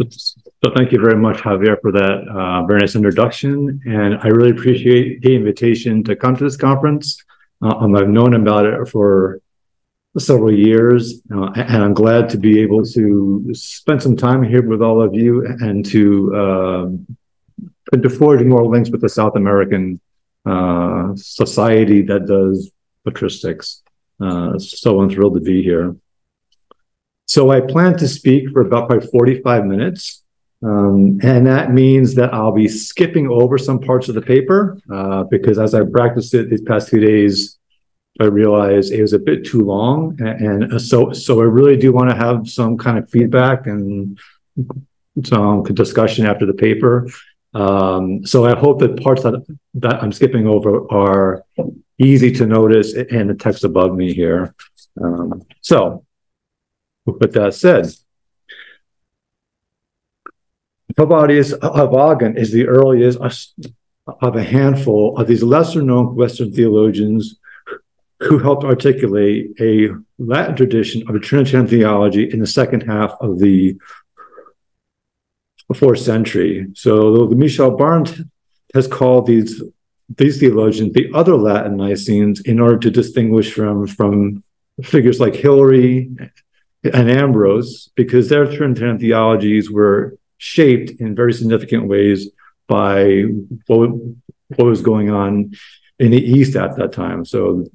So thank you very much, Javier, for that uh, very nice introduction. And I really appreciate the invitation to come to this conference. Uh, um, I've known about it for several years, uh, and I'm glad to be able to spend some time here with all of you and to uh, to forge more links with the South American uh, society that does patristics. Uh, so I'm thrilled to be here. So I plan to speak for about probably 45 minutes. Um, and that means that I'll be skipping over some parts of the paper uh, because as I practiced it these past few days, I realized it was a bit too long. And, and so, so I really do want to have some kind of feedback and some discussion after the paper. Um, so I hope that parts that, that I'm skipping over are easy to notice in the text above me here. Um, so with that said, Phoebadius of Agen is the earliest of a handful of these lesser known Western theologians who helped articulate a Latin tradition of Trinitarian theology in the second half of the fourth century. So Michel Barnes has called these these theologians the other Latin Nicenes in order to distinguish from from figures like Hilary and Ambrose, because their Trinitarian theologies were shaped in very significant ways by what, what was going on in the East at that time. So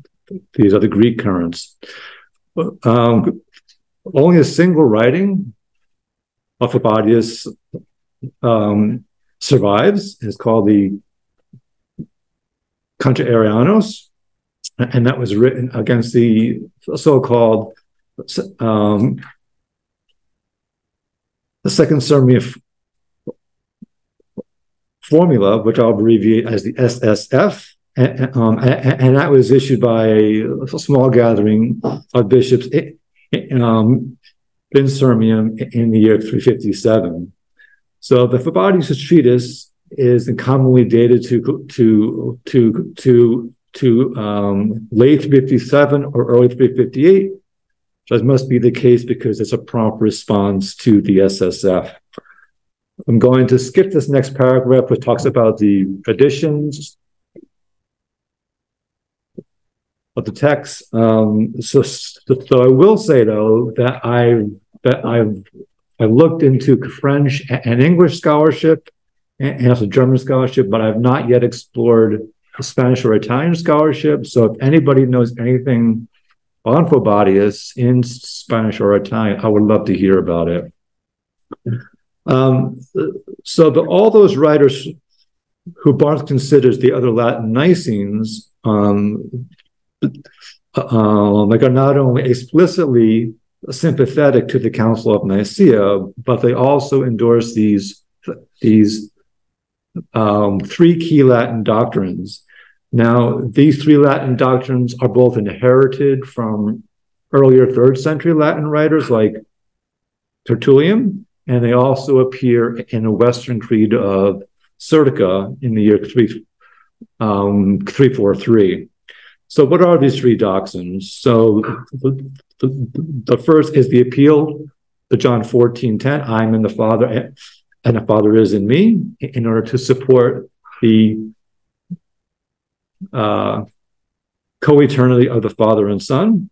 these are the Greek currents. Um, only a single writing of Phoebadius um, survives. It's called the Contra Arianos, and that was written against the so-called um, the second Sirmian formula, which I'll abbreviate as the SSF, and, um, and, that was issued by a small gathering of bishops um, in Sirmium in the year 357. So the Phoebadius treatise is commonly dated to to to to to um, late 357 or early 358 that must be the case because it's a prompt response to the SSF. I'm going to skip this next paragraph, which talks about the additions of the text. Um, so, so I will say though that I that I've I looked into French and English scholarship and also German scholarship, but I've not yet explored Spanish or Italian scholarship. So if anybody knows anything Phoebadius in Spanish or Italian, I would love to hear about it. Um, so the, all those writers who Barnes considers the other Latin Nicenes, um, uh, like are not only explicitly sympathetic to the Council of Nicaea, but they also endorse these these um, three key Latin doctrines now, these three Latin doctrines are both inherited from earlier third century Latin writers like Tertullian, and they also appear in a Western creed of Serdica in the year three, um, 343. So, what are these three doctrines? So, the, the, the first is the appeal to John 14 10, I'm in the Father, and the Father is in me, in order to support the uh, co-eternity of the Father and Son.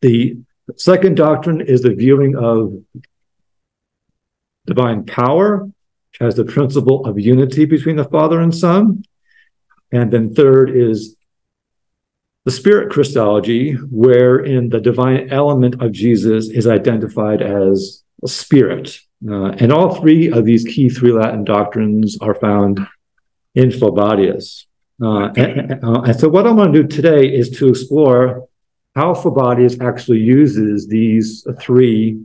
The second doctrine is the viewing of divine power as the principle of unity between the Father and Son. And then third is the spirit Christology, wherein the divine element of Jesus is identified as a spirit. Uh, and all three of these key three Latin doctrines are found in Phoebadius. Uh, and, uh, and, so what I'm going to do today is to explore how Phoebadius actually uses these three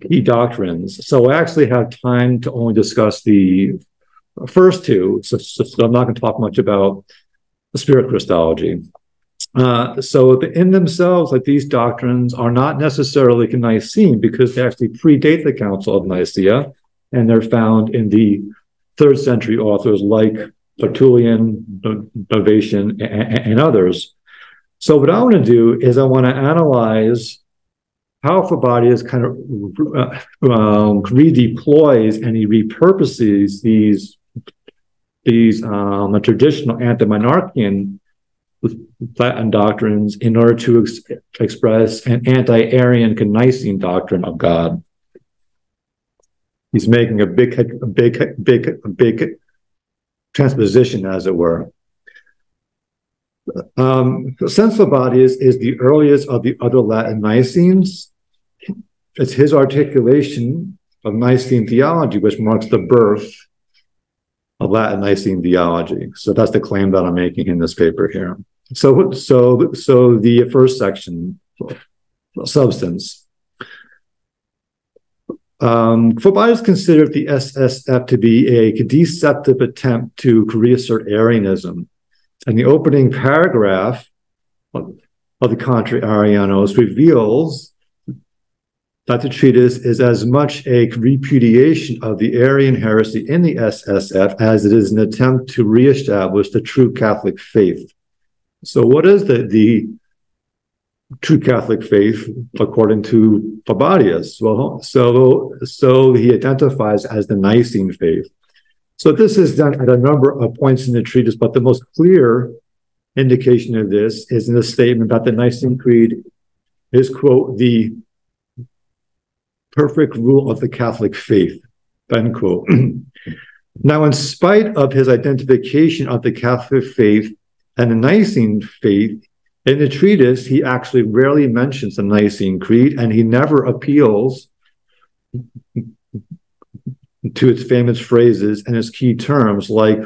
key doctrines. So I actually have time to only discuss the first two, so, so, I'm not going to talk much about the spirit Christology. Uh, so the, in themselves, like these doctrines are not necessarily Nicene because they actually predate the Council of Nicaea, and they're found in the third century authors like Tertullian, Novatian, and, and others. So what I want to do is I want to analyze how Phoebadius kind of uh, um, redeploys and he repurposes these these um, traditional anti-monarchian Latin doctrines in order to ex- express an anti-Arian Nicene doctrine of God. He's making a big, a big, big, big transposition, as it were. Um, Sense Phoebadius is the earliest of the other Latin Nicenes. It's his articulation of Nicene theology which marks the birth of Latin Nicene theology. So that's the claim that I'm making in this paper here. So, so, so the first section, substance. Um, Phoebadius considered the SSF to be a deceptive attempt to reassert Arianism. And the opening paragraph of, of the Contra Arianos reveals that the treatise is as much a repudiation of the Arian heresy in the SSF as it is an attempt to reestablish the true Catholic faith. So, what is the, the true Catholic faith according to Phoebadius? Well, so, so he identifies as the Nicene faith. So this is done at a number of points in the treatise, but the most clear indication of this is in the statement that the Nicene Creed is, quote, the perfect rule of the Catholic faith, end quote. now, in spite of his identification of the Catholic faith and the Nicene faith, in the treatise, he actually rarely mentions the Nicene Creed and he never appeals to its famous phrases and its key terms like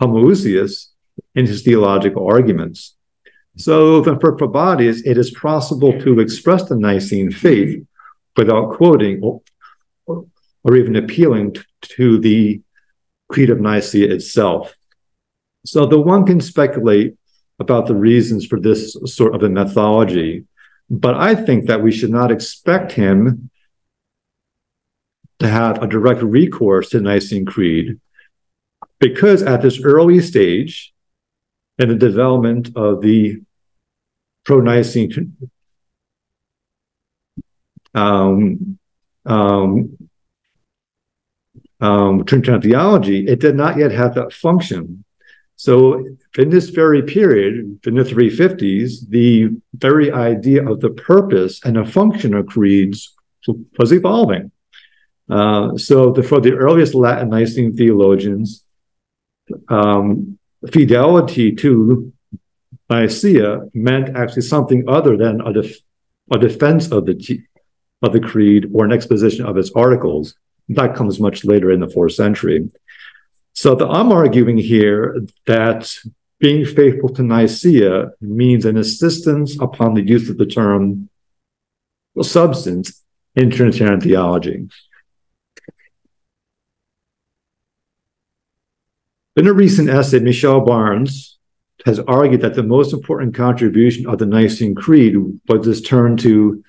homoousios in his theological arguments. So for Phoebadius, it is possible to express the Nicene faith without quoting or, or even appealing to the Creed of Nicaea itself. So the one can speculate about the reasons for this sort of a mythology. but I think that we should not expect him to have a direct recourse to the Nicene Creed because at this early stage in the development of the pro-Nicene um, um, um, Trinitarian theology, it did not yet have that function. So, in this very period, in the 350s, the very idea of the purpose and the function of creeds was evolving. Uh, so, the, for the earliest Latin Nicene theologians, um, fidelity to Nicaea meant actually something other than a, def- a defense of the of the creed or an exposition of its articles. That comes much later in the fourth century. So the, I'm arguing here that being faithful to Nicaea means an insistence upon the use of the term substance in Trinitarian theology. In a recent essay, Michel Barnes has argued that the most important contribution of the Nicene Creed was this turn to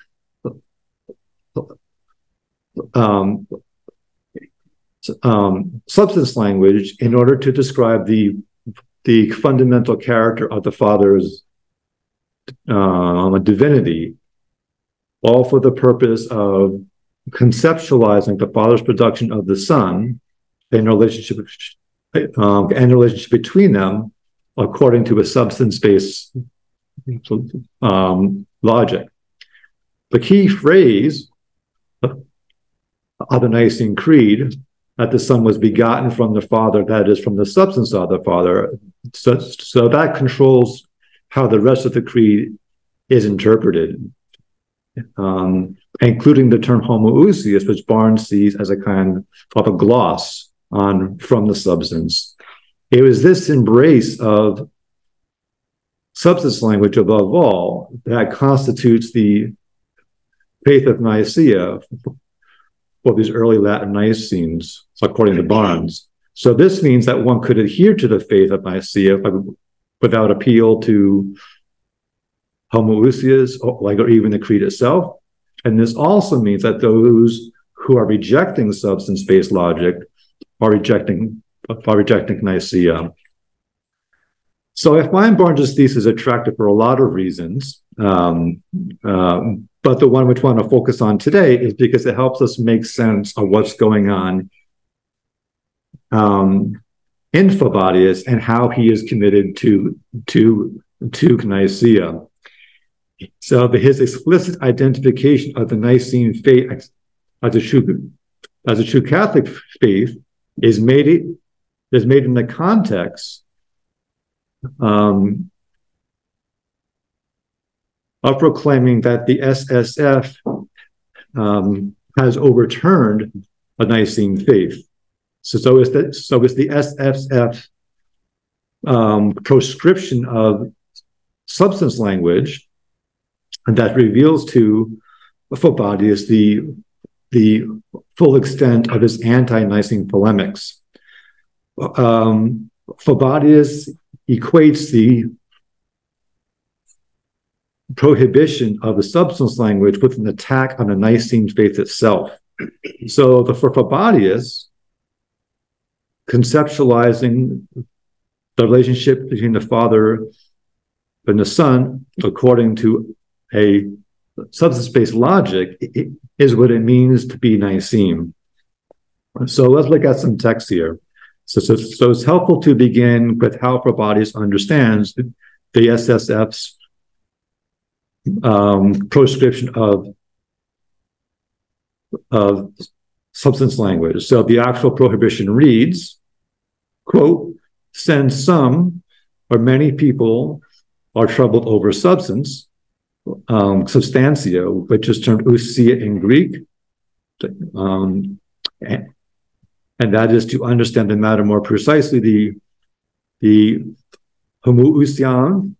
um, um, substance language in order to describe the the fundamental character of the Father's uh, divinity, all for the purpose of conceptualizing the Father's production of the Son and relationship um, and relationship between them according to a substance-based um, logic. The key phrase of the Nicene Creed that the Son was begotten from the Father, that is, from the substance of the Father. So, so that controls how the rest of the creed is interpreted, um, including the term homoousios, which Barnes sees as a kind of a gloss on from the substance. It was this embrace of substance language above all that constitutes the faith of Nicaea for these early Latin Nicenes, according to Barnes. So this means that one could adhere to the faith of Nicaea without appeal to homoousios, like or even the creed itself. And this also means that those who are rejecting substance-based logic are rejecting are rejecting Nicaea. So I find Barnes' thesis attractive for a lot of reasons. Um, um, but the one which we want to focus on today is because it helps us make sense of what's going on um, in Phoebadius and how he is committed to to to Nicaea. So his explicit identification of the Nicene faith as a true as a true Catholic faith is made is made in the context um, of proclaiming that the SSF um, has overturned a Nicene faith. So, so is the so is the SSF um, proscription of substance language that reveals to Phoebadius the the full extent of his anti-Nicene polemics. Um, equates the prohibition of the substance language with an attack on the Nicene faith itself. So the for Phoebadius, conceptualizing the relationship between the Father and the Son according to a substance-based logic is what it means to be Nicene. So let's look at some text here. So, so, so it's helpful to begin with how Phoebadius understands the SSF's um, proscription of of substance language. So the actual prohibition reads, quote, since some or many people are troubled over substance, um, substantia, which is termed ousia in Greek, um, and, and, that is to understand the matter more precisely, the the homoousion,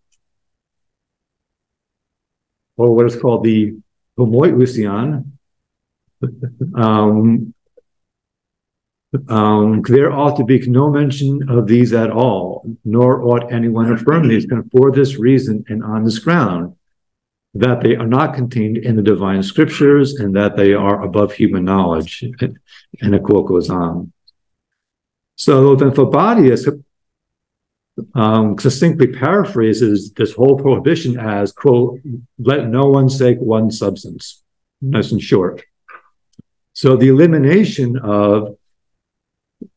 or what is called the homoiousion, um, um, there ought to be no mention of these at all, nor ought anyone affirm these. For this reason and on this ground, that they are not contained in the divine scriptures and that they are above human knowledge. And a quote goes on. So then Phoebadius um, succinctly paraphrases this whole prohibition as, quote, let no one take one substance. Nice and short. So the elimination of,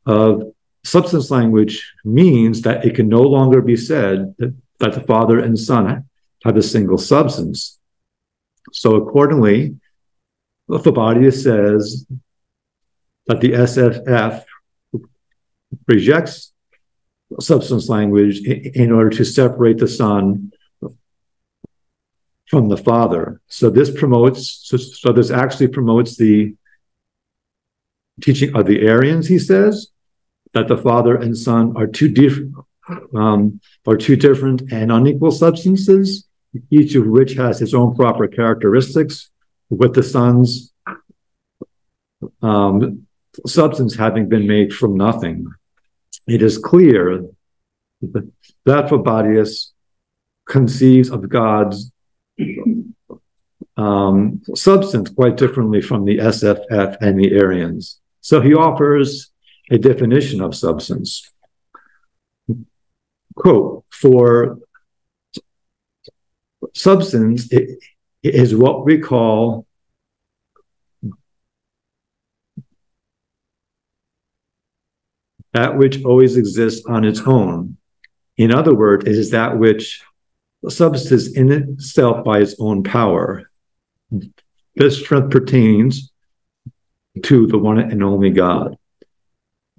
of substance language means that it can no longer be said that, that the Father and Son have a single substance. So accordingly, the Phoebadius says that the SSF rejects substance language in order to separate the son from the father. So this promotes, so, so this actually promotes the teaching of the Arians, he says, that the father and son are two different um, are two different and unequal substances, each of which has its own proper characteristics, with the son's um, substance having been made from nothing it is clear that Phoebadius conceives of God's um, substance quite differently from the SSF and the Arians. So he offers a definition of substance. Quote, for substance is what we call that which always exists on its own. In other words, it is that which subsists in itself by its own power. This strength pertains to the one and only God.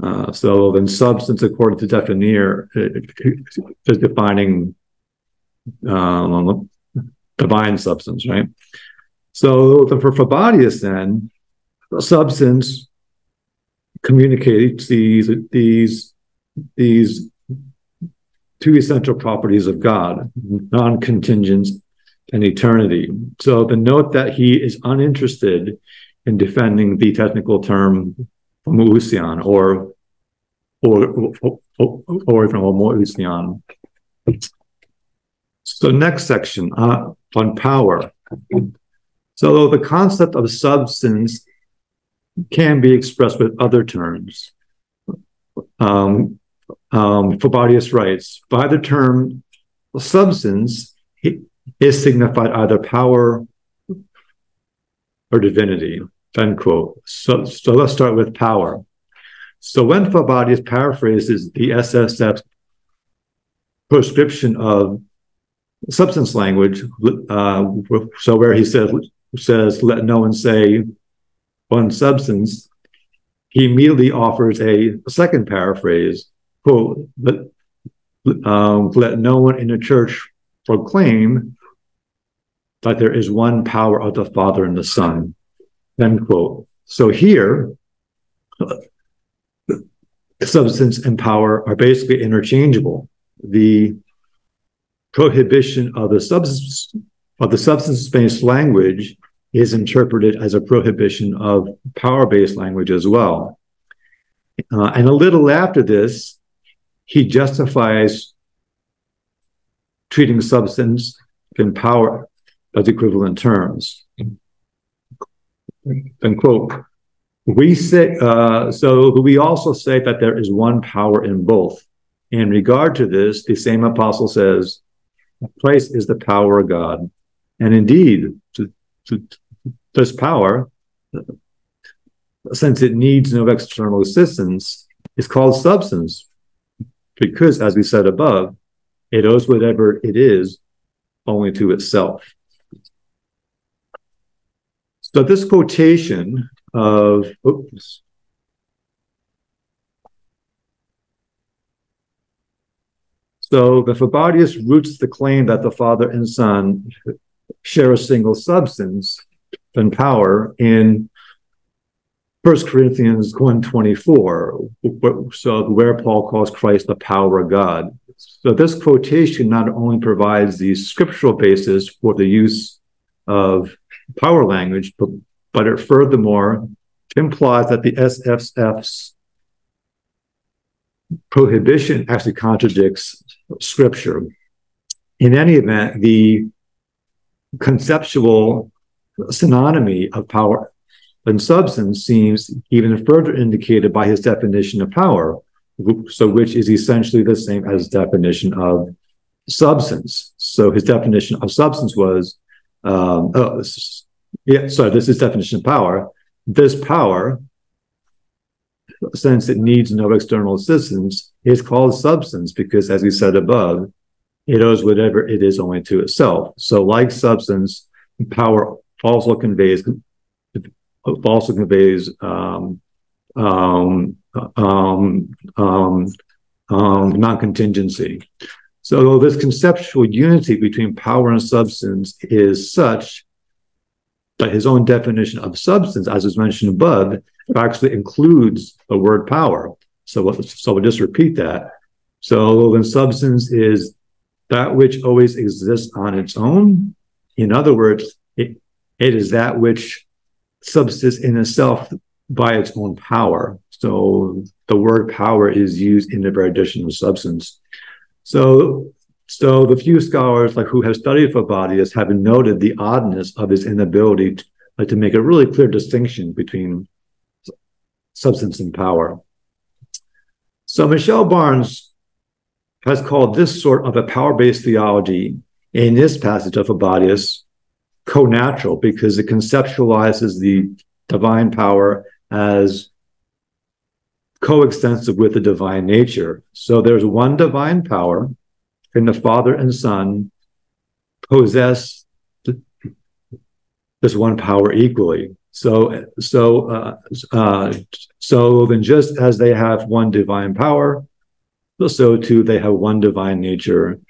Uh, so then substance, according to Definier, is defining um, divine substance, right? So the for Phoebadius, then, substance communicates these these these two essential properties of God, non-contingence and eternity. So the note that he is uninterested in defending the technical term homoousion or or or, or even homoousion. So next section uh, on power. So the concept of substance can be expressed with other terms. Um, um, Phoebadius writes, by the term substance is signified either power or divinity. End quote. So, so let's start with power. So when Phoebadius paraphrases the SSF prescription of substance language, uh, so where he says, says, let no one say one substance, he immediately offers a, second paraphrase, quote, let, um, let no one in the church proclaim that there is one power of the Father and the Son, end quote. So here, substance and power are basically interchangeable. The prohibition of the substance of the substance-based language is interpreted as a prohibition of power-based language as well. Uh, and a little after this, he justifies treating substance and power as equivalent terms. And quote, we say, uh, so we also say that there is one power in both. In regard to this, the same apostle says, Christ is the power of God. And indeed, to, to, this power, since it needs no external assistance, is called substance. Because, as we said above, it owes whatever it is only to itself. So, this quotation of, oops, So the Phoebadius roots the claim that the Father and Son share a single substance and power in First Corinthians 1.24, so where Paul calls Christ the power of God. So this quotation not only provides the scriptural basis for the use of power language, but, but it furthermore implies that the SSF's prohibition actually contradicts scripture. In any event, the conceptual synonymy of power and substance seems even further indicated by his definition of power, so which is essentially the same as definition of substance. So his definition of substance was, um, oh, yeah, sorry, this is definition of power. This power, since it needs no external assistance, is called substance because, as we said above, it owes whatever it is only to itself. So, like substance, power also conveys also conveys um, um, um, um, um, non-contingency. So this conceptual unity between power and substance is such that his own definition of substance, as was mentioned above, actually includes the word power. So, so we'll just repeat that. So then substance is that which always exists on its own. In other words, it, it is that which subsists in itself by its own power. So the word power is used in the very addition of substance. So, so the few scholars like who have studied Phoebadius have noted the oddness of his inability to, like, to make a really clear distinction between substance and power. So Michel Barnes has called this sort of a power-based theology in this passage of Phoebadius co-natural because it conceptualizes the divine power as coextensive with the divine nature. So there's one divine power, and the Father and Son possess this one power equally. So, so, uh, uh, so then, just as they have one divine power, so too they have one divine nature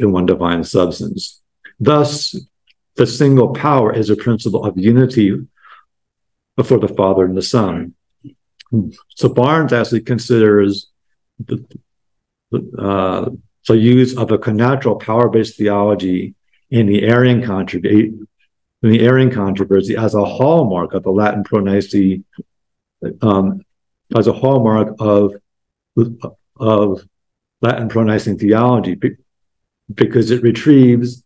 and one divine substance. Thus, the single power is a principle of unity before the Father and the Son. So Barnes actually considers the, uh, the use of a connatural power-based theology in the Arian controversy, in the Arian controversy as a hallmark of the Latin Pro-Nicene, um, as a hallmark of of Latin Pro-Nicene theology, because it retrieves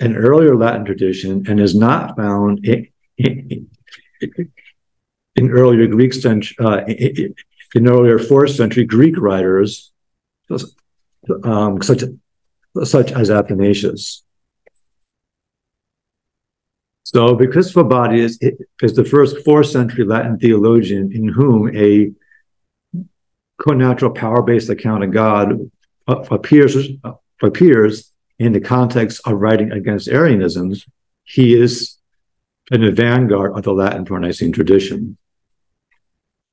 an earlier Latin tradition and is not found in, in, in earlier Greek uh, in earlier fourth century Greek writers, um, such such as Athanasius. So, because Phoebadius is the first fourth century Latin theologian in whom a connatural power based account of God uh, appears, uh, appears in the context of writing against Arianism, he is in the vanguard of the Latin Nicene tradition.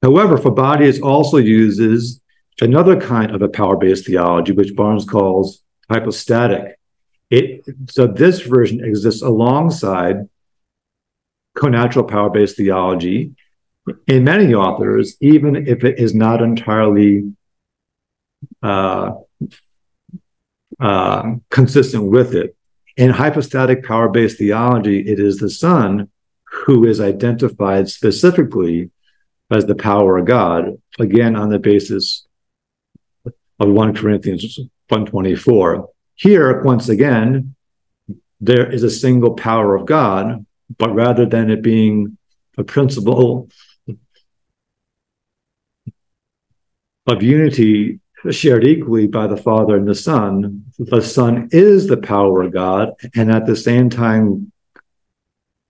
However, Phoebadius also uses another kind of a power based theology, which Barnes calls hypostatic. It, so this version exists alongside connatural power based theology in many authors, even if it is not entirely uh, uh, consistent with it. In hypostatic power based theology, it is the Son who is identified specifically as the power of God, again, on the basis of 1 Corinthians 124. Here, once again, there is a single power of God, but rather than it being a principle of unity shared equally by the Father and the Son, the Son is the power of God, and at the same time,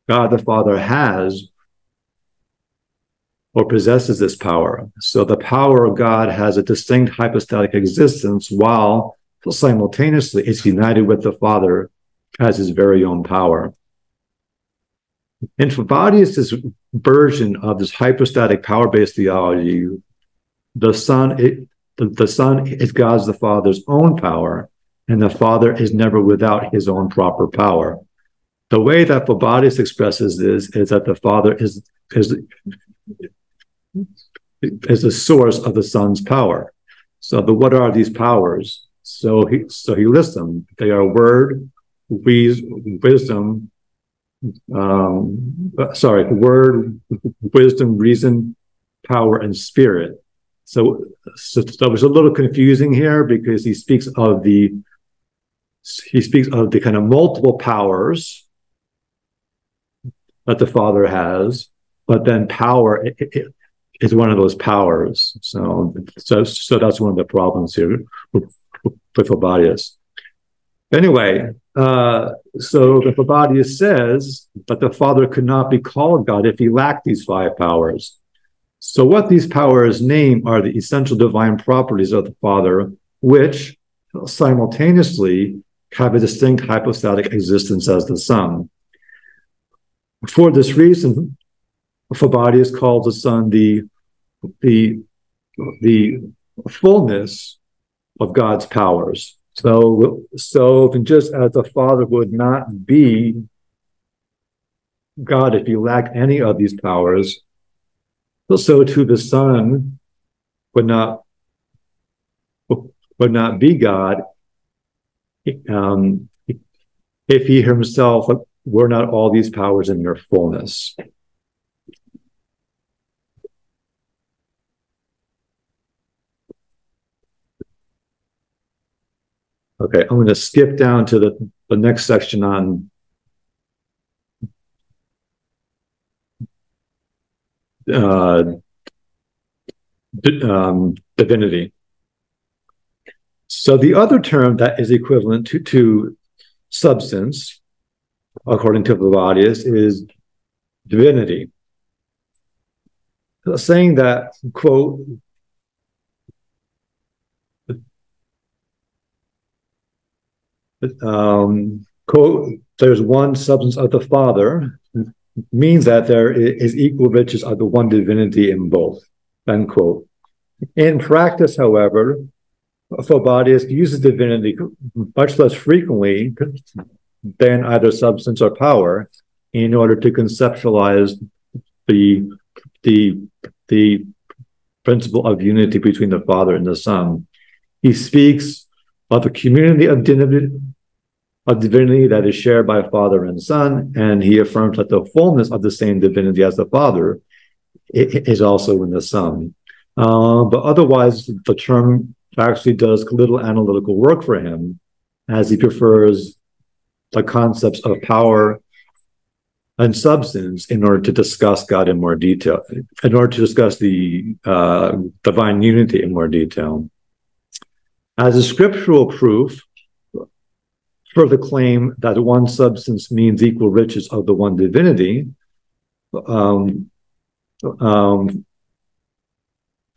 God the Father has or possesses this power. So the power of God has a distinct hypostatic existence while simultaneously it's united with the Father as his very own power. In Phoebadius' version of this hypostatic power-based theology, the Son, it, the, the Son is God's the Father's own power, and the Father is never without his own proper power. The way that Phoebadius expresses this is that the Father is is is the source of the Son's power. So, the, what are these powers? So he so he lists them. They are word, wisdom, um, sorry, word, wisdom, reason, power, and spirit. So, so that was a little confusing here because he speaks of the he speaks of the kind of multiple powers that the Father has, but then power it, one of those powers. So, so, so that's one of the problems here with, with. Anyway, uh, so the Phoebadius says that the Father could not be called God if he lacked these five powers. So, what these powers name are the essential divine properties of the Father, which simultaneously have a distinct hypostatic existence as the Son. For this reason, Phoebadius calls the Son the the the fullness of God's powers. So, so just as the Father would not be God if he lacked any of these powers, so too the Son would not would not be God um, if he himself were not all these powers in their fullness. Okay, I'm going to skip down to the, the next section on uh, um, divinity. So the other term that is equivalent to, to substance, according to Phoebadius, is divinity. Saying that, quote, um, quote, there's one substance of the Father means that there is equal riches of the one divinity in both, end quote. In practice, however, Phoebadius uses divinity much less frequently than either substance or power in order to conceptualize the the the principle of unity between the Father and the Son. He speaks of a community of divinity, of divinity that is shared by Father and Son, and he affirms that the fullness of the same divinity as the Father is also in the Son. Uh, but otherwise, the term actually does little analytical work for him, as he prefers the concepts of power and substance in order to discuss God in more detail, in order to discuss the uh, divine unity in more detail. As a scriptural proof, further claim that one substance means equal riches of the one divinity. Um, um,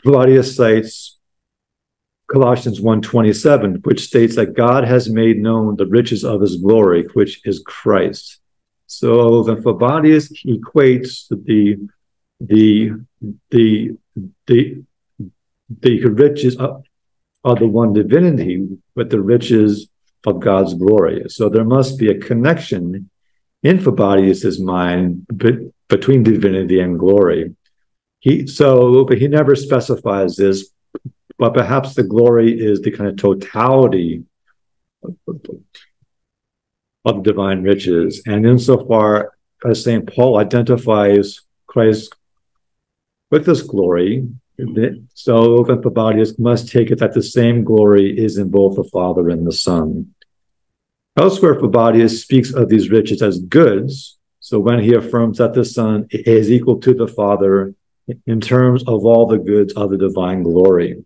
Phoebadius cites Colossians 1.27, which states that God has made known the riches of his glory, which is Christ. So the Phoebadius equates the the the the the riches of, of the one divinity with the riches of God's glory. So there must be a connection in Phoebadius's mind be, between divinity and glory. He so, but he never specifies this. But perhaps the glory is the kind of totality of divine riches, and insofar as Saint Paul identifies Christ with this glory, so Phoebadius must take it that the same glory is in both the Father and the Son. Elsewhere, Phoebadius speaks of these riches as goods. So when he affirms that the Son is equal to the Father in terms of all the goods of the divine glory.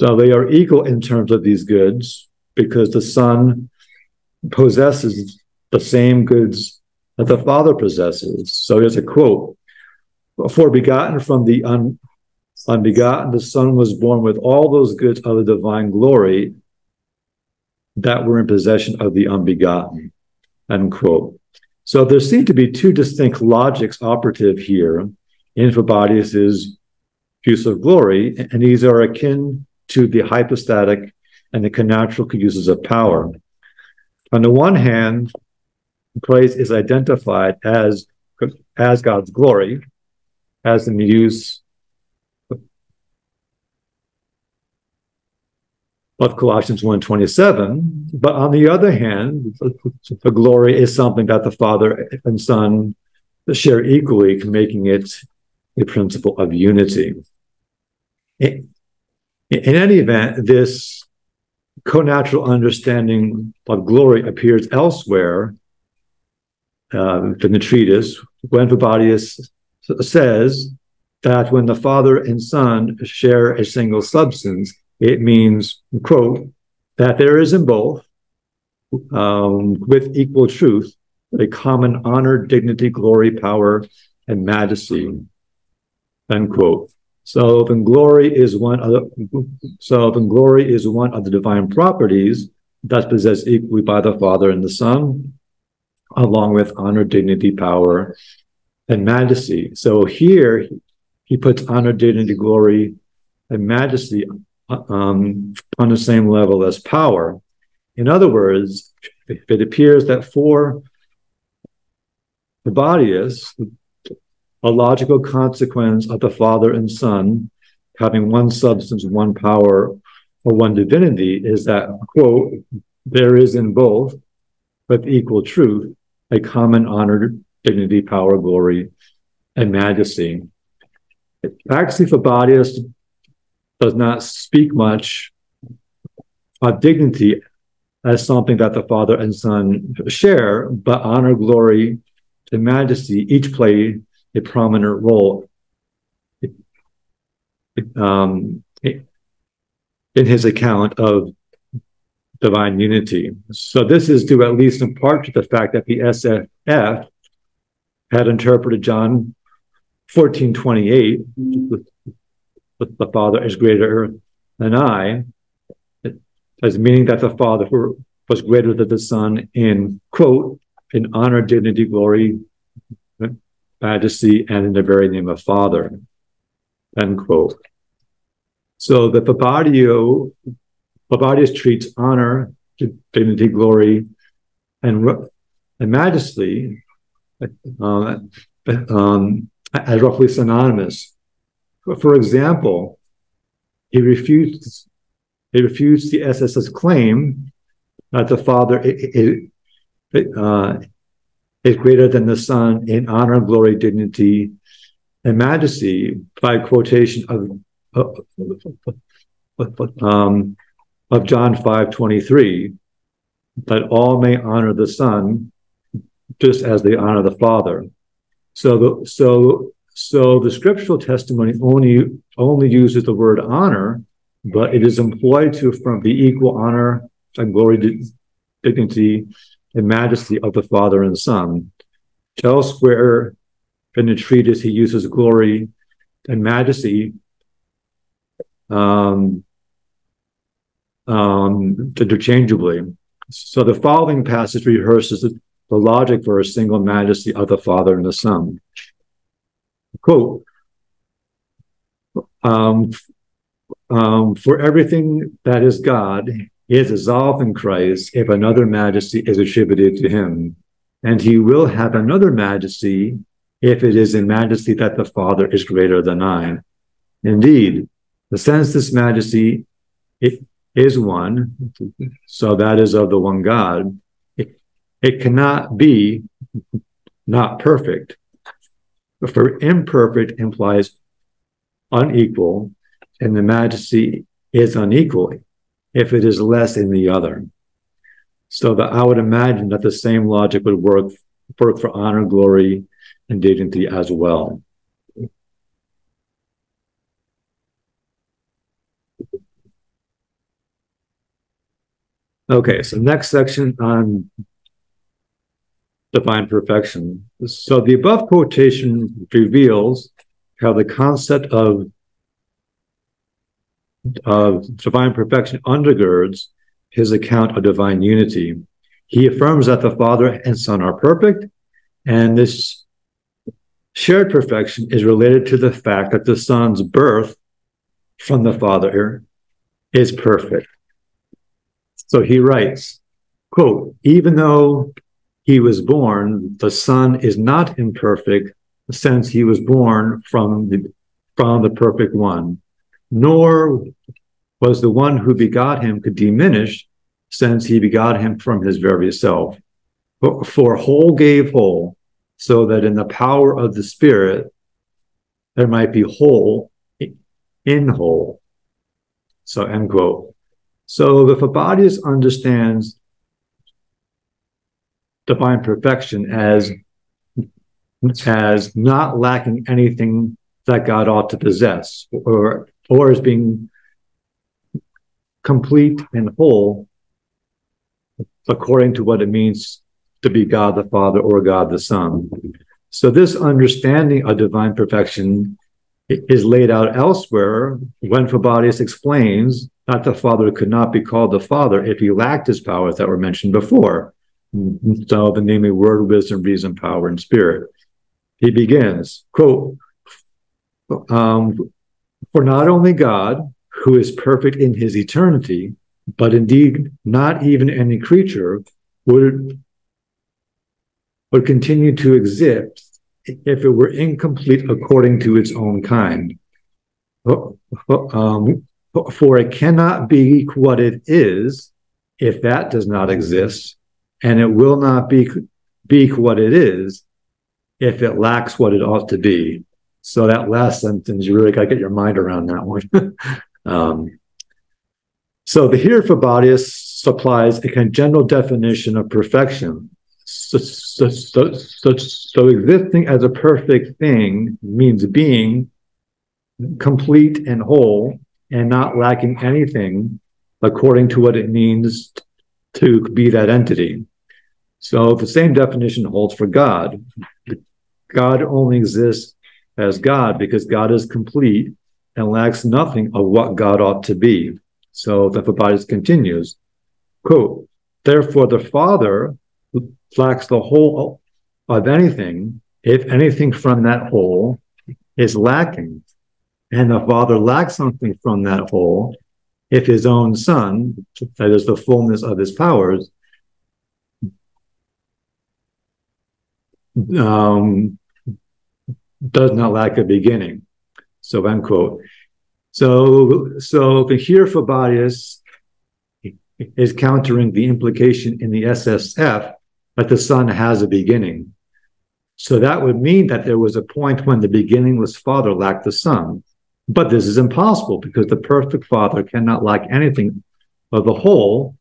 So they are equal in terms of these goods because the Son possesses the same goods that the Father possesses. So here's a quote For begotten from the un, unbegotten, the Son was born with all those goods of the divine glory that were in possession of the unbegotten. So there seem to be two distinct logics operative here in Phoebadius's use of glory, and these are akin to the hypostatic and the connatural uses of power. On the one hand, Christ is identified as, as God's glory, as in the use of Colossians 1.27. But on the other hand, the glory is something that the Father and Son share equally, making it a principle of unity. In, in any event, this connatural understanding of glory appears elsewhere uh, in the treatise when Phoebadius says that when the Father and Son share a single substance, it means, quote, that there is in both, um, with equal truth, a common honor, dignity, glory, power, and majesty, unquote. So then glory is one of the, glory is one of the divine properties that's possessed equally by the Father and the Son, along with honor, dignity, power, and majesty. So here he puts honor, dignity, glory, and majesty um, on the same level as power. In other words, if it appears that for the body is a logical consequence of the Father and Son having one substance, one power, or one divinity is that, quote, there is in both, with equal truth, a common honor, dignity, power, glory, and majesty. Actually, for Phoebadius does not speak much of dignity as something that the Father and Son share, but honor, glory, and majesty each play a prominent role um, in his account of divine unity. So this is due at least in part to the fact that the SSF had interpreted John 1428 the Father is greater than I, as meaning that the Father was greater than the Son in, quote, in honor, dignity, glory, majesty, and in the very name of Father, end quote. So the Fabadio, Phoebadius treats honor, dignity, glory, and, and majesty uh, um, as roughly synonymous for example, he refused he refused the SS's claim that the Father is, uh, is greater than the Son in honor, glory, dignity, and majesty by quotation of um, of John five twenty three, that all may honor the Son just as they honor the Father. So the so so the scriptural testimony only only uses the word honor, but it is employed to affirm the equal honor and glory, dignity and majesty of the Father and the Son. Elsewhere in the treatise, he uses glory and majesty um, um, interchangeably. So the following passage rehearses the, the logic for a single majesty of the Father and the Son. Quote, um, um, for everything that is God is dissolved in Christ if another majesty is attributed to him. And he will have another majesty if it is in majesty that the Father is greater than I. Indeed, the sense this majesty it is one, so that is of the one God. It, it cannot be not perfect. For imperfect implies unequal, and the majesty is unequal if it is less in the other. So that I would imagine that the same logic would work, work for honor, glory, and dignity as well. Okay, so next section on divine perfection. So the above quotation reveals how the concept of, of divine perfection undergirds his account of divine unity. He affirms that the Father and Son are perfect, and this shared perfection is related to the fact that the Son's birth from the Father is perfect. So he writes, quote, even though he was born, the Son is not imperfect since he was born from the, from the perfect one, nor was the one who begot him could diminish since he begot him from his very self. For whole gave whole, so that in the power of the Spirit, there might be whole in whole. So, end quote. So, if a Phoebadius understands divine perfection as as not lacking anything that God ought to possess, or or as being complete and whole according to what it means to be God the Father or God the Son. So this understanding of divine perfection is laid out elsewhere when Phoebadius explains that the Father could not be called the Father if he lacked his powers that were mentioned before. So the namely word, wisdom, reason, power, and spirit he begins, quote, um, for not only God, who is perfect in his eternity, but indeed not even any creature would, would continue to exist if it were incomplete according to its own kind. Um, for it cannot be what it is if that does not exist, and it will not be, be what it is if it lacks what it ought to be. So that last sentence, you really got to get your mind around that one. um, so the here Phoebadius supplies a general definition of perfection. So, so, so, so existing as a perfect thing means being complete and whole and not lacking anything according to what it means to be that entity. So the same definition holds for God. God only exists as God because God is complete and lacks nothing of what God ought to be. So the Phoebadius continues, quote, therefore the Father lacks the whole of anything, if anything from that whole is lacking. And the Father lacks something from that whole if his own Son, that is the fullness of his powers, um, does not lack a beginning. So end quote. So, so the here Phoebadius is countering the implication in the SSF that the Son has a beginning. So that would mean that there was a point when the beginningless Father lacked the Son. But this is impossible because the perfect Father cannot lack anything of the whole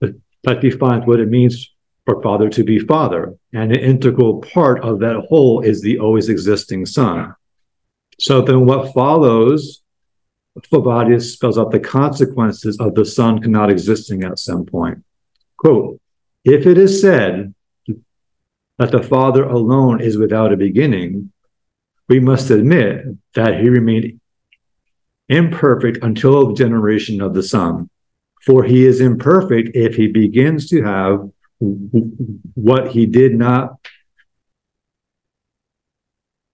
that defines what it means for Father to be Father. And an integral part of that whole is the always existing Son. So then what follows Phoebadius spells out the consequences of the Son not existing at some point. Quote, if it is said that the Father alone is without a beginning, we must admit that he remained imperfect until the generation of the Son. For he is imperfect if he begins to have what he did not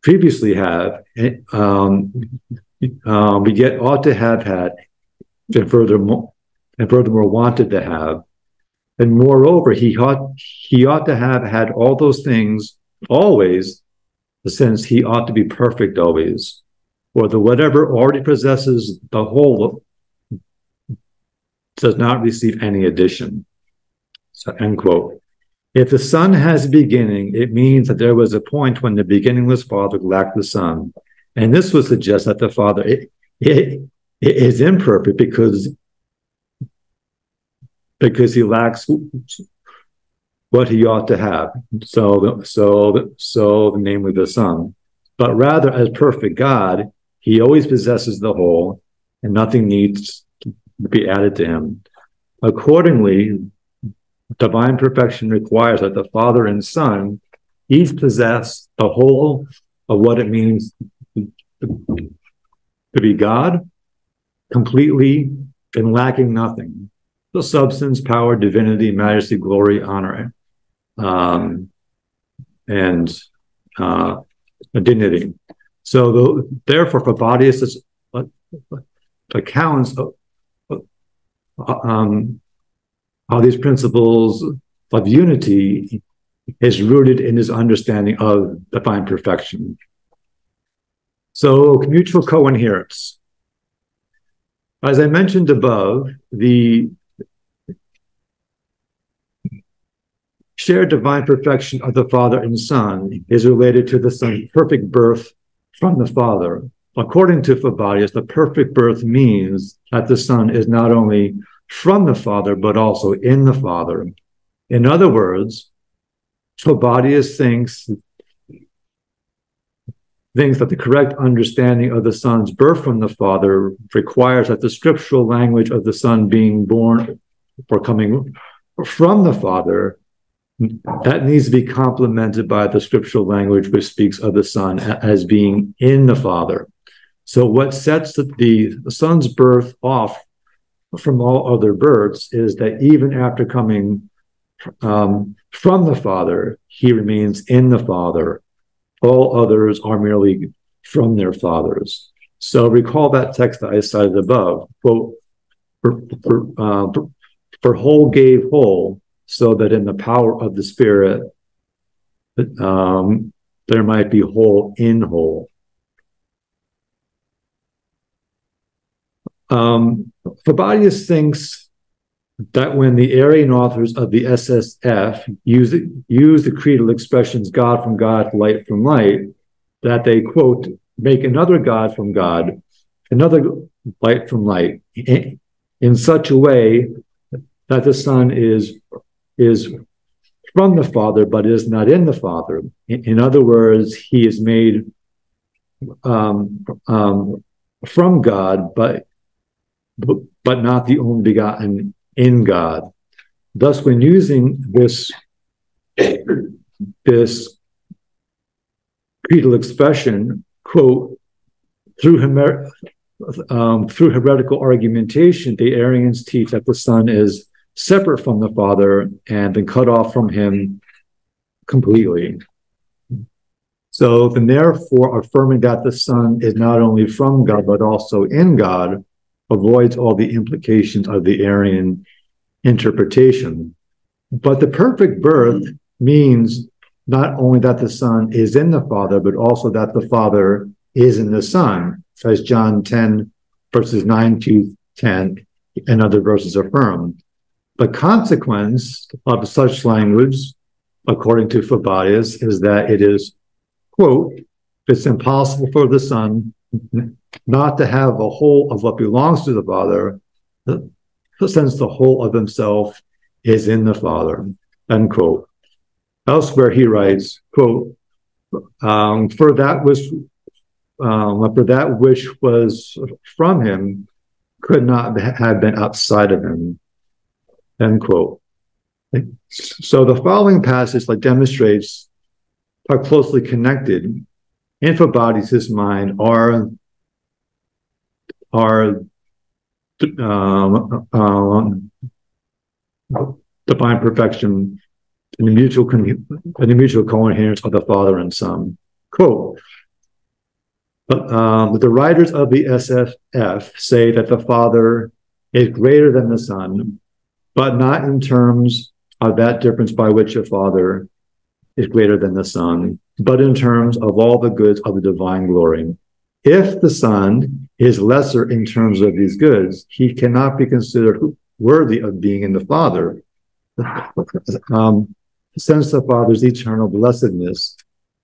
previously have, um, um, we yet ought to have had, and furthermore, and furthermore wanted to have. And moreover, he ought he ought to have had all those things always, since he ought to be perfect always. or the whatever already possesses the whole does not receive any addition. So end quote. If the Son has a beginning, it means that there was a point when the beginningless Father lacked the Son. And this would suggest that the Father it, it, it is imperfect because, because he lacks what he ought to have. So, the, so, the, so, namely the Son. But rather, as perfect God, he always possesses the whole, and nothing needs to be added to him. Accordingly, divine perfection requires that the Father and Son each possess the whole of what it means to be God, completely and lacking nothing. The substance, power, divinity, majesty, glory, honor, um, and uh, dignity. So, the, therefore, Phoebadius uh, accounts of, um, how these principles of unity is rooted in his understanding of divine perfection. So, mutual coherence. As I mentioned above, the shared divine perfection of the Father and Son is related to the Son's perfect birth from the Father. According to Phoebadius, the perfect birth means that the Son is not only from the Father, but also in the Father. In other words, Phoebadius thinks thinks that the correct understanding of the Son's birth from the Father requires that the scriptural language of the Son being born or coming from the Father that needs to be complemented by the scriptural language which speaks of the Son as being in the Father. So, what sets the, Son's birth off from all other births is that even after coming um, from the Father, he remains in the Father. All others are merely from their fathers. So recall that text that I cited above. Quote, for, for, uh, for whole gave whole, so that in the power of the Spirit, um, there might be whole in whole. Um, Phoebadius thinks that when the Arian authors of the SSF use, use the creedal expressions God from God, light from light, that they, quote, make another God from God, another light from light, in such a way that the Son is, is from the Father, but is not in the Father. In, in other words, he is made um, um, from God, but but, not the only begotten in God. Thus, when using this, this creedal expression, quote, through, um, through heretical argumentation, the Arians teach that the Son is separate from the Father and been cut off from him completely. So then therefore affirming that the Son is not only from God, but also in God, avoids all the implications of the Arian interpretation. But the perfect birth means not only that the Son is in the Father, but also that the Father is in the Son, as John 10, verses 9 to 10, and other verses affirm. The consequence of such language, according to Phoebadius, is that it is, quote, it's impossible for the Son not to have a whole of what belongs to the Father, since the whole of himself is in the Father. End quote. Elsewhere he writes, quote, um, for that was um, for that which was from him could not have been outside of him. End quote. So the following passage like demonstrates how closely connected in Phoebadius' his mind are are um, um, divine perfection and the mutual and the mutual coherence of the Father and Son. Quote. But um, the writers of the SSF say that the Father is greater than the Son, but not in terms of that difference by which the Father is greater than the Son, but in terms of all the goods of the divine glory. If the Son is lesser in terms of these goods, he cannot be considered worthy of being in the Father. Um, since the Father's eternal blessedness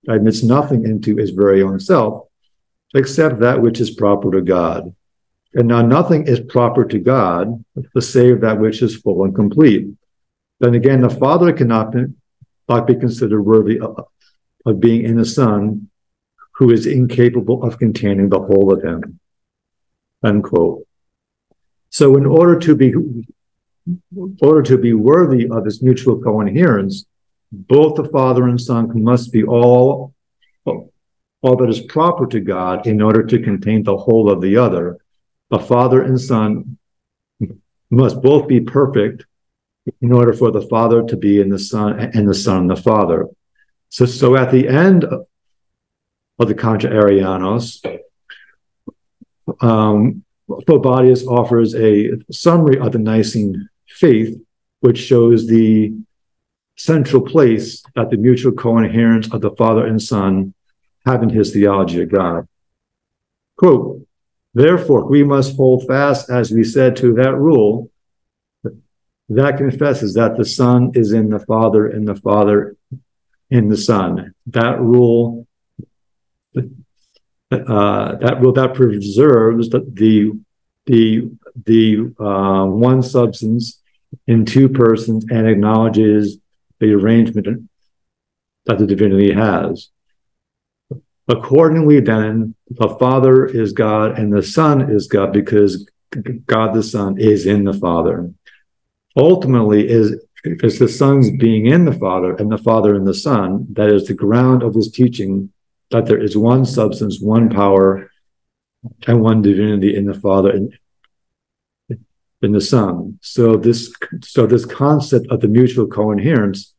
admits nothing into his very own self, except that which is proper to God. And now nothing is proper to God, to save that which is full and complete. Then again, the Father cannot be, not be considered worthy of, of being in the Son, who is incapable of containing the whole of him. So in order to be in order to be worthy of this mutual coherence, both the Father and Son must be all, all that is proper to God in order to contain the whole of the other. The Father and Son must both be perfect in order for the Father to be in the Son and the Son the Father. So, so at the end of the Contra Arianos, um, Phoebadius offers a summary of the Nicene faith, which shows the central place that the mutual coherence of the Father and Son have in his theology of God. Quote, Therefore, we must hold fast, as we said, to that rule that confesses that the Son is in the Father and the Father in the Son. That rule, uh, that rule that preserves the the the, the uh, one substance in two persons and acknowledges the arrangement that the divinity has. Accordingly, then, the Father is God and the Son is God because God the Son is in the Father. Ultimately, is is the Son's being in the Father and the Father in the Son that is the ground of his teaching that there is one substance, one power, and one divinity in the Father and in the Son. So this so this concept of the mutual coherence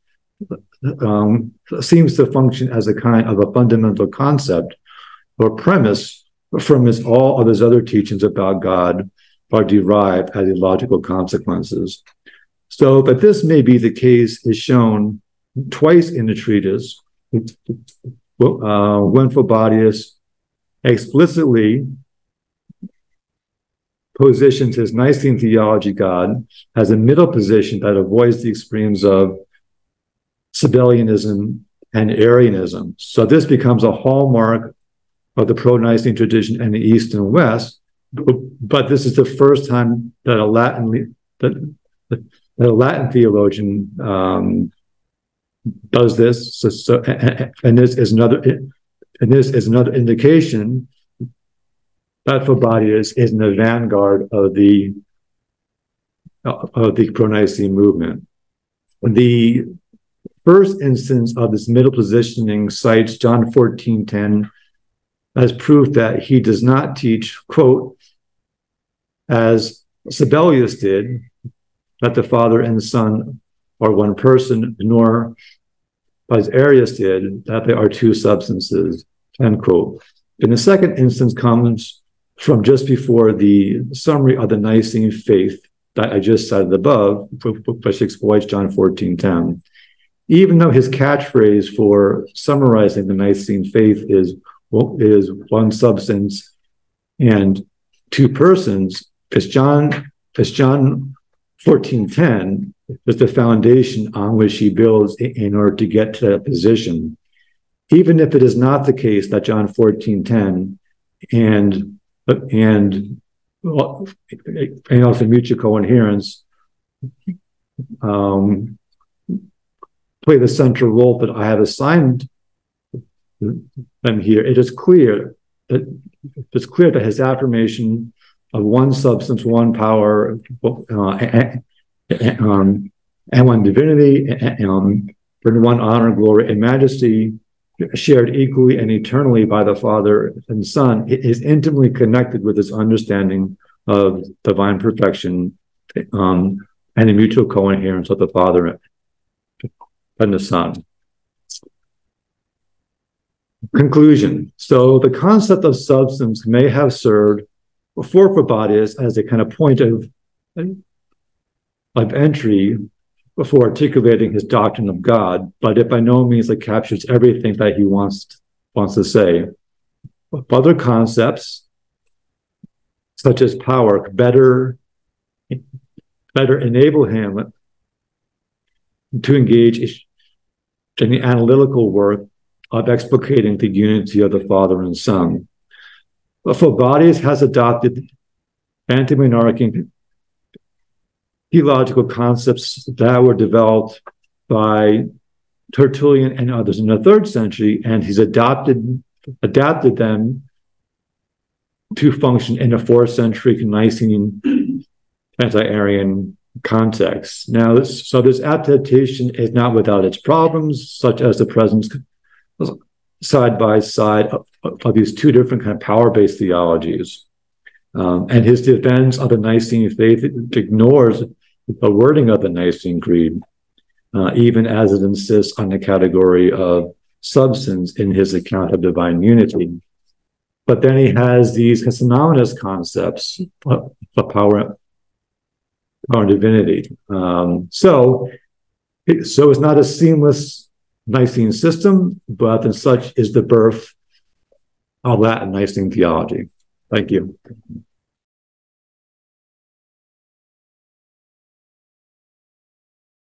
um, seems to function as a kind of a fundamental concept or premise from his, all of his other teachings about God are derived as logical consequences. So that this may be the case is shown twice in the treatise. Uh, when Phoebadius explicitly positions his Nicene theology God as a middle position that avoids the extremes of Sabellianism and Arianism. So this becomes a hallmark of the pro-Nicene tradition in the East and West. But this is the first time that a Latin that, that a Latin theologian um, does this. So, so, and this is another and this is another indication that Phoebadius is in the vanguard of the of the pro-Nicene movement. The first instance of this middle positioning cites John 14 10 as proof that he does not teach, quote, as Sabellius did, that the Father and the Son are one person, nor as Arius did, that they are two substances, end quote. In the second instance comes from just before the summary of the Nicene faith that I just cited above, which exploits John 14 10 even though his catchphrase for summarizing the Nicene faith is is one substance and two persons, as John as John fourteen ten is the foundation on which he builds in order to get to that position. Even if it is not the case that John fourteen ten and and and also mutual coherence um, play the central role that I have assigned them here, it is clear that it's clear that his affirmation of one substance, one power, uh, and, um, and one divinity, and, um, one honor, glory, and majesty, shared equally and eternally by the Father and Son, is intimately connected with his understanding of divine perfection um, and the mutual coherence of the Father and the Son. Conclusion. So the concept of substance may have served for Phoebadius as a kind of point of, of entry before articulating his doctrine of God, but it by no means like captures everything that he wants wants to say. Other concepts, such as power, better better enable him to engage in the analytical work of explicating the unity of the Father and Son. But Phoebadius has adopted anti-monarchic theological concepts that were developed by Tertullian and others in the third century, and he's adopted adapted them to function in a fourth century Nicene anti-Arian context. Now, this, so this adaptation is not without its problems, such as the presence side by side of, of these two different kind of power-based theologies. Um, and his defense of the Nicene faith ignores the wording of the Nicene Creed, uh, even as it insists on the category of substance in his account of divine unity. But then he has these synonymous concepts of, of power, and divinity. Um, so, so it's not a seamless Nicene system, but and such is the birth of Latin Nicene theology. Thank you.